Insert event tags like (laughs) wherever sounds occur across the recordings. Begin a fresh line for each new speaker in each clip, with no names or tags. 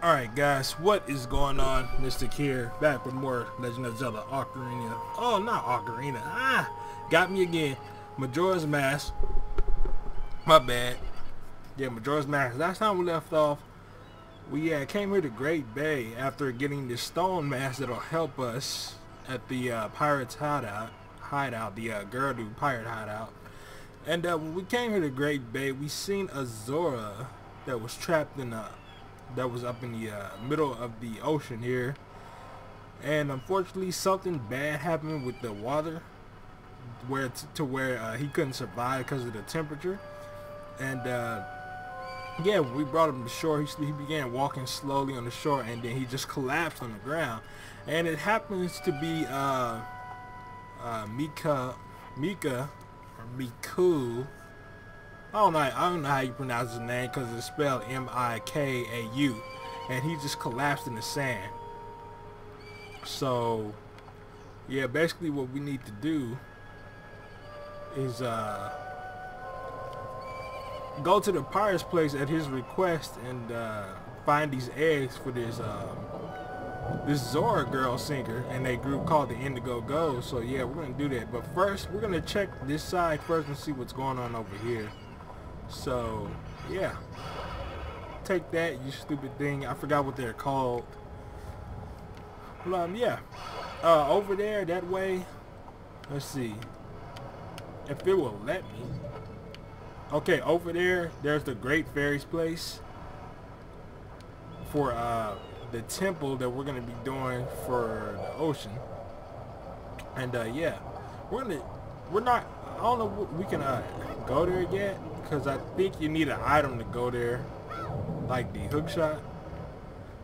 Alright guys, what is going on? Mystic here, back with more Legend of Zelda Ocarina. Oh, not Ocarina. Ah, got me again. Majora's Mask. My bad. Yeah, Majora's Mask. Last time we left off, we uh, came here to Great Bay after getting the stone mask that'll help us at the uh, pirate's hideout, hideout, the uh, Gerudo pirate hideout. And uh, when we came here to Great Bay, we seen a Zora that was trapped in a that was up in the uh, middle of the ocean here. And unfortunately something bad happened with the water where to where uh, he couldn't survive because of the temperature. And uh, yeah we brought him to shore. He, he began walking slowly on the shore and then he just collapsed on the ground. And it happens to be uh, uh Mika Mika or Miku I don't know. I don't know how you pronounce his name because it's spelled M-I-K-A-U, and he just collapsed in the sand. So, yeah, basically what we need to do is uh, go to the pirate's place at his request and uh, find these eggs for this um, this Zora girl singer and a group called the Indigo Go. So yeah, we're gonna do that. But first, we're gonna check this side first and see what's going on over here. So, yeah. Take that, you stupid thing. I forgot what they're called. But, um, yeah. Uh, over there, that way. Let's see. If it will let me. Okay, over there, there's the Great Fairy's place. For, uh, the temple that we're going to be doing for the ocean. And, uh, yeah. We're gonna, we're not, I don't know, we can, uh, go there yet because I think you need an item to go there, like the hook shot.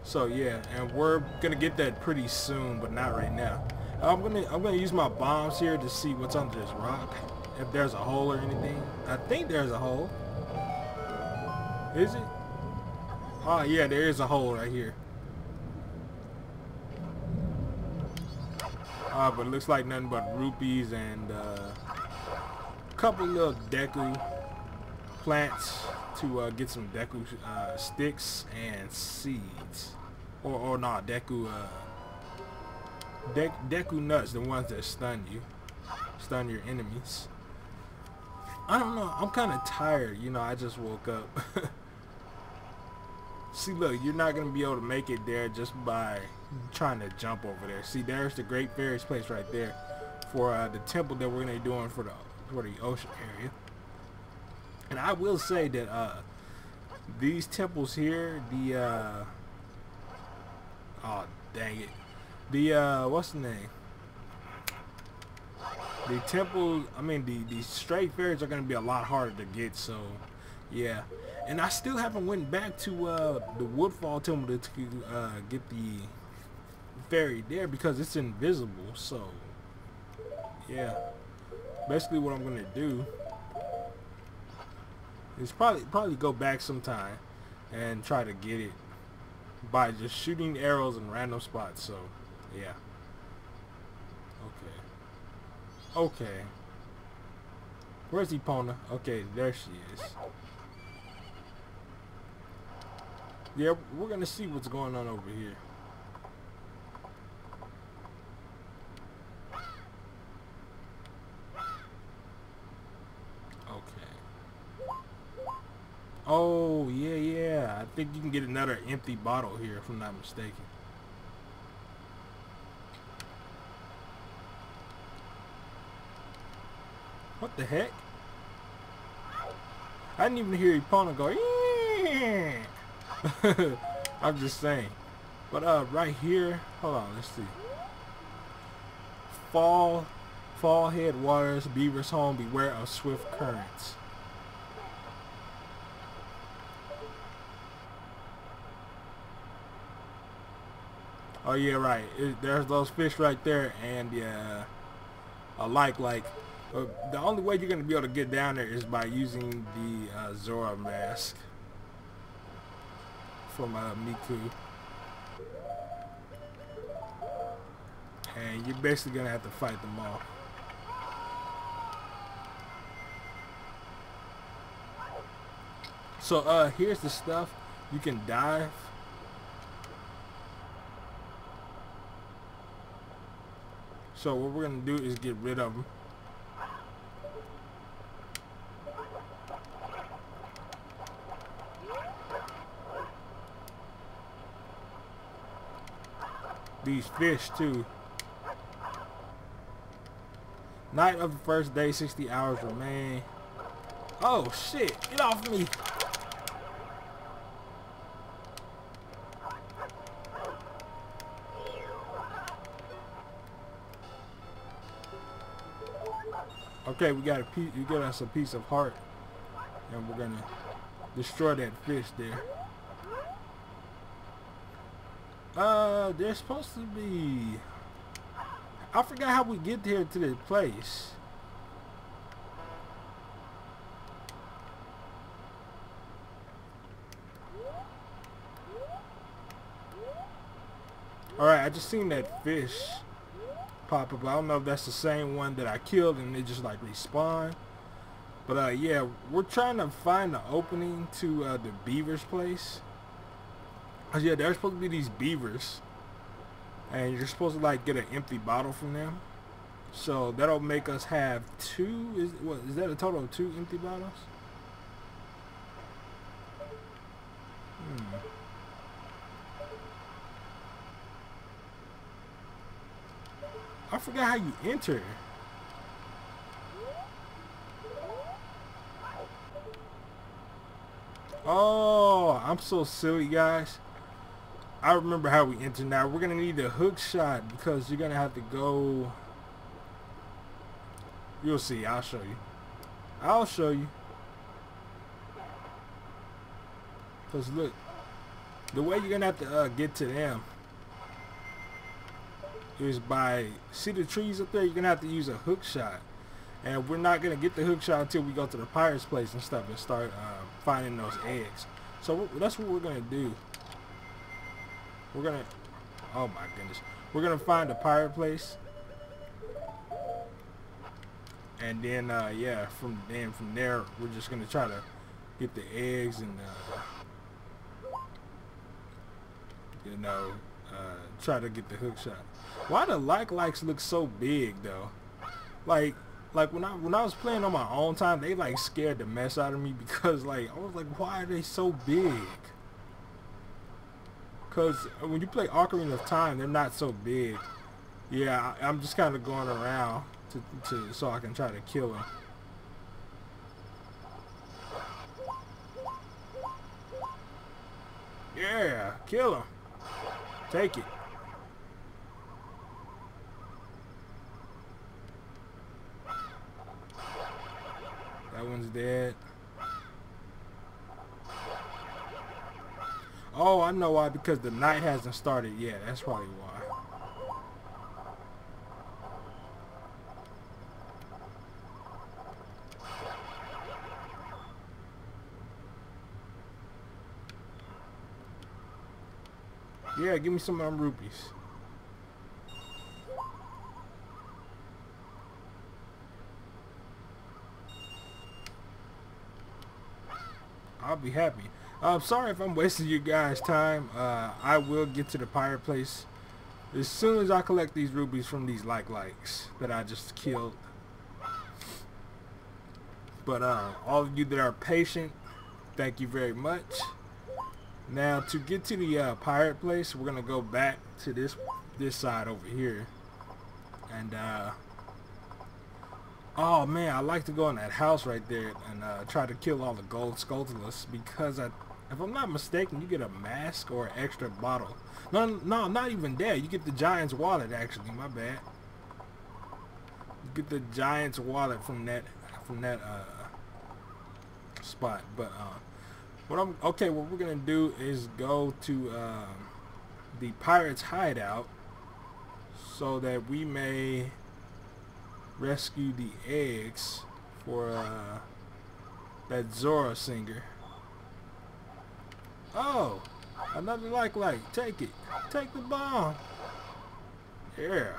So yeah, and we're gonna get that pretty soon, but not right now. I'm gonna I'm gonna use my bombs here to see what's under this rock, if there's a hole or anything. I think there's a hole. Is it? Oh yeah, there is a hole right here. Uh, but it looks like nothing but rupees and uh, a couple little Deku plants to uh, get some Deku uh, sticks and seeds. Or, or not, Deku, uh, De Deku nuts, the ones that stun you. Stun your enemies. I don't know, I'm kind of tired, you know, I just woke up. (laughs) See, look, you're not going to be able to make it there just by trying to jump over there. See, there's the Great Fairy's place right there for uh, the temple that we're going to be doing for the, for the ocean area. And I will say that uh, these temples here, the uh, oh dang it, the uh, what's the name? The temples, I mean the the stray fairies are gonna be a lot harder to get. So yeah, and I still haven't went back to uh, the Woodfall temple to uh, get the fairy there because it's invisible. So yeah, basically what I'm gonna do is probably probably go back sometime and try to get it by just shooting arrows in random spots. So, yeah. Okay. Okay. Where's Epona? Okay, there she is. Yeah, we're gonna see what's going on over here. Oh, yeah, yeah. I think you can get another empty bottle here, if I'm not mistaken. What the heck? I didn't even hear Epona go, yeah. (laughs) I'm just saying. But uh, right here, hold on, let's see. Fall, fall headwaters, beaver's home, beware of swift currents. Oh yeah, right. It, there's those fish right there, and yeah, I like like uh, the only way you're gonna be able to get down there is by using the uh, Zora mask from uh, Miku, and you're basically gonna have to fight them all. So uh, here's the stuff you can dive So what we're gonna do is get rid of them. These fish too. Night of the first day, 60 hours remain. Oh shit, get off me. Okay, we got a piece. You get us a piece of heart, and we're gonna destroy that fish there. Uh, there's supposed to be. I forgot how we get here to this place. Alright, I just seen that fish pop up. I don't know if that's the same one that I killed and they just like respawn. But uh, yeah, we're trying to find the opening to uh, the beaver's place. Cause yeah, there's supposed to be these beavers, and you're supposed to like get an empty bottle from them. So that'll make us have two. Is what is that a total of two empty bottles? Hmm. I forgot how you enter. Oh, I'm so silly, guys. I remember how we enter now. We're going to need a hook shot because you're going to have to go... You'll see. I'll show you. I'll show you. Because look, the way you're going to have to uh, get to them is by, see the trees up there? You're to have to use a hook shot. And we're not to get the hook shot until we go to the pirate's place and stuff and start uh, finding those eggs. So that's what we're to do. We're gonna, oh my goodness. We're gonna find the pirate place. And then, uh, yeah, from then from there, we're just gonna try to get the eggs and, uh, you know, uh, try to get the hook shot. Why the like likes look so big though? Like, like when I when I was playing on my own time, they like scared the mess out of me because like I was like, why are they so big? Because when you play Ocarina of Time, they're not so big. Yeah, I, am just kind of going around to, to so I can try to kill them. Yeah, kill him. Take it. That one's dead. Oh, I know why. Because the night hasn't started yet. That's probably why. Yeah, give me some of them rupees. I'll be happy. I'm sorry if I'm wasting you guys time. Uh, I will get to the pirate place as soon as I collect these rubies from these like likes that I just killed. But uh, all of you that are patient, thank you very much. Now to get to the uh, pirate place, we're gonna go back to this this side over here, and uh, oh man, I like to go in that house right there and uh, try to kill all the gold skulltulas because I if I'm not mistaken, you get a mask or an extra bottle. No, no, not even that. You get the Giant's wallet, actually. My bad. You get the Giant's wallet from that, from that uh, spot. But uh, what I'm okay. What we're gonna do is go to uh, the pirate's hideout so that we may rescue the eggs for uh, that Zora singer. Oh, another like like. Take it. Take the bomb. Yeah.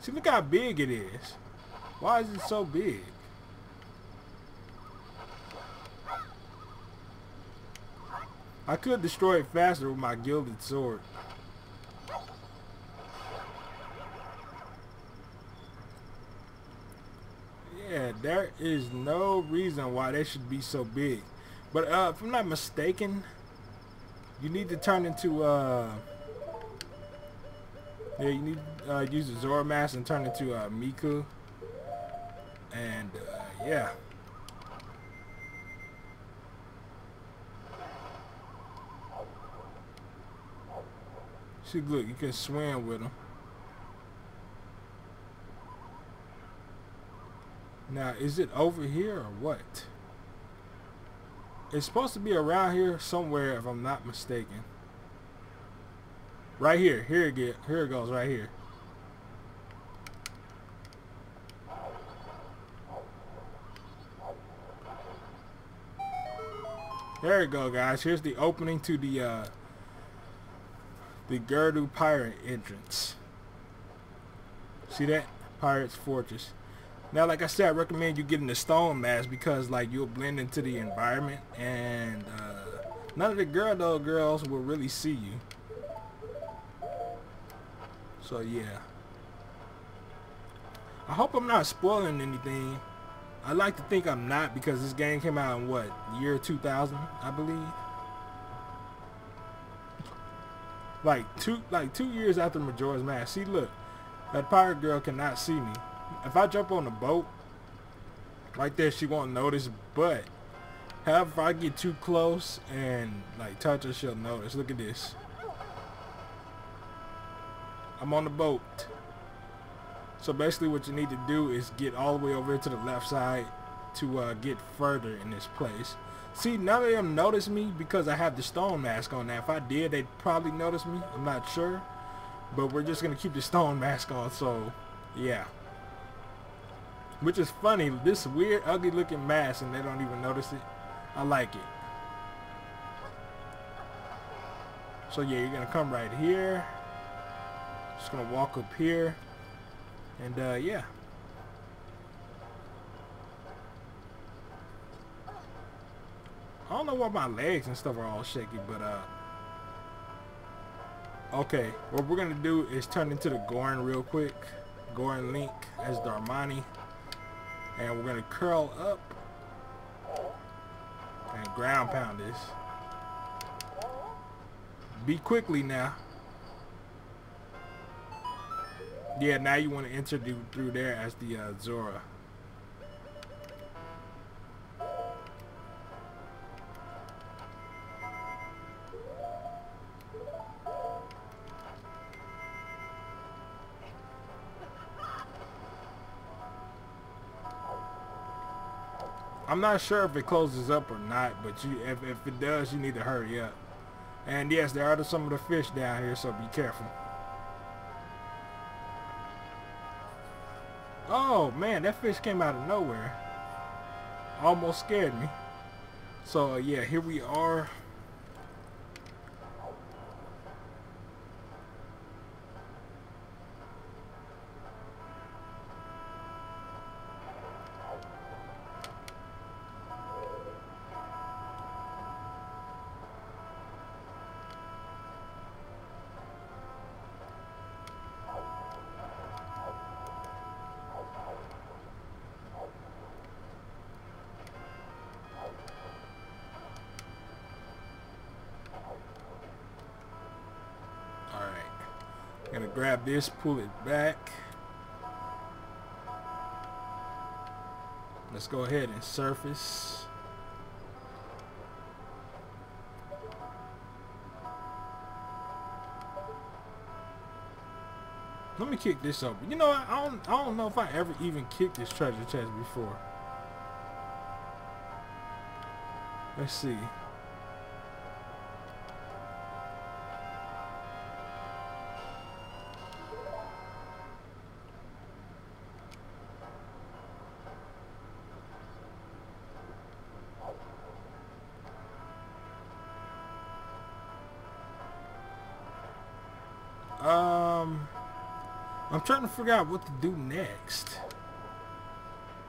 See, look how big it is. Why is it so big? I could destroy it faster with my gilded sword. Yeah, there is no reason why they should be so big. But uh, if I'm not mistaken, you need to turn into uh, yeah, you need to uh, use the Zora mask and turn into uh, Miku. And uh, yeah. See, look, you can swim with them. Now, is it over here or what? It's supposed to be around here somewhere, if I'm not mistaken. Right here. Here it get. Here it goes. Right here. There you go, guys. Here's the opening to the uh, the Gerudo Pirate entrance. See that? Pirate's Fortress. Now, like I said, I recommend you getting the stone mask because, like, you'll blend into the environment, and uh, none of the Gerudo girls will really see you. So yeah. I hope I'm not spoiling anything. I like to think I'm not because this game came out in what year 2000, I believe. Like two, like two years after Majora's Mask. See, look, that pirate girl cannot see me. If I jump on the boat, right there, she won't notice. But, if I get too close and like touch her, she'll notice. Look at this. I'm on the boat. So basically what you need to do is get all the way over to the left side to uh, get further in this place. See, none of them notice me because I have the stone mask on now. If I did, they'd probably notice me. I'm not sure. But we're just going to keep the stone (laughs) mask on, so yeah. Which is funny, this weird, ugly looking mask and they don't even notice it. I like it. So yeah, you're going to come right here. Just gonna walk up here. And uh, yeah. Don't know why my legs and stuff are all shaky, but uh Okay, what we're gonna do is turn into the Goron real quick. Goron Link as Darmani. And we're gonna curl up and ground pound this. Be quickly now. Yeah, now you want to enter through there as the uh, Zora. I'm not sure if it closes up or not, but you, if, if it does, you need to hurry up. And yes, there are some of the fish down here, so be careful. Oh man, that fish came out of nowhere. Almost scared me. So uh, yeah, here we are. Gonna grab this, pull it back. Let's go ahead and surface. Let me kick this open. You know, I don't, I don't know if I ever even kicked this treasure chest before. Let's see. I'm trying to figure out what to do next.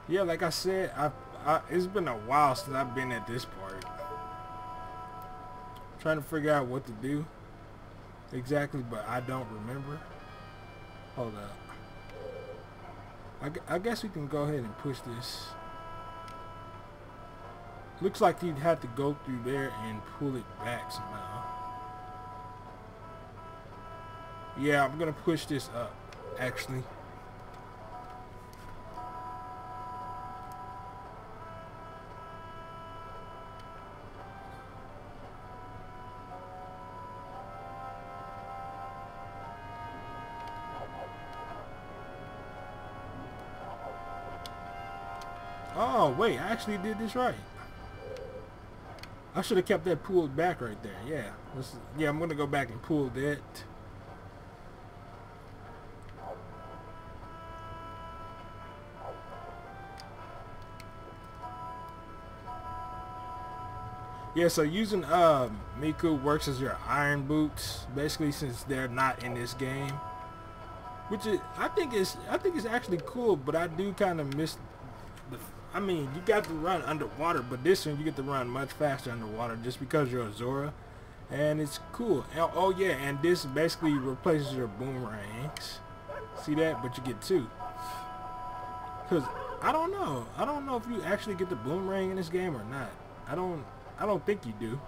Yeah, like I said, I, I it's been a while since I've been at this part. I'm trying to figure out what to do exactly, but I don't remember. Hold up. I, I guess we can go ahead and push this Looks like you'd have to go through there and pull it back somehow. Yeah, I'm gonna push this up, actually. Oh, wait, I actually did this right. I should have kept that pulled back right there. Yeah. Yeah, I'm going to go back and pull that. Yeah, so using uh, Miku works as your iron boots, basically since they're not in this game. Which is, I think is, I think it's actually cool, but I do kind of miss the I mean, you got to run underwater, but this one you get to run much faster underwater just because you're a Zora. And it's cool. And, oh yeah, and this basically replaces your boomerangs. See that? But you get two. Cause I don't know. I don't know if you actually get the boomerang in this game or not. I don't. I don't think you do.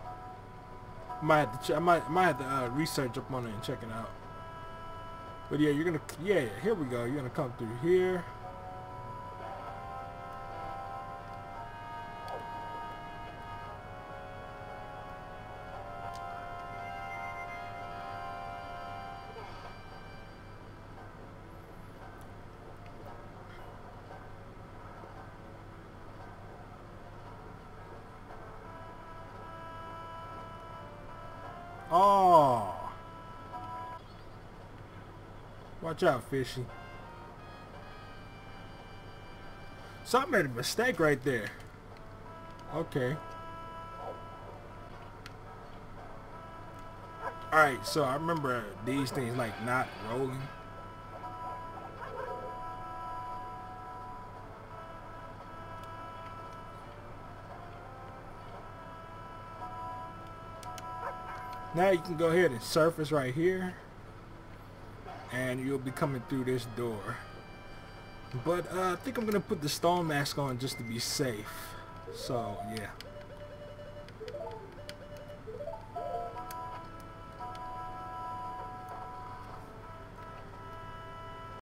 Might have to. I might. Might have to uh, research up on it and check it out. But yeah, you're gonna. Yeah, here we go. You're gonna come through here. Watch out, fishy. So I made a mistake right there. Okay. Alright, so I remember these things like not rolling. Now you can go ahead and surface right here. And you'll be coming through this door. But uh, I think I'm going to put the stone mask on just to be safe. So, yeah.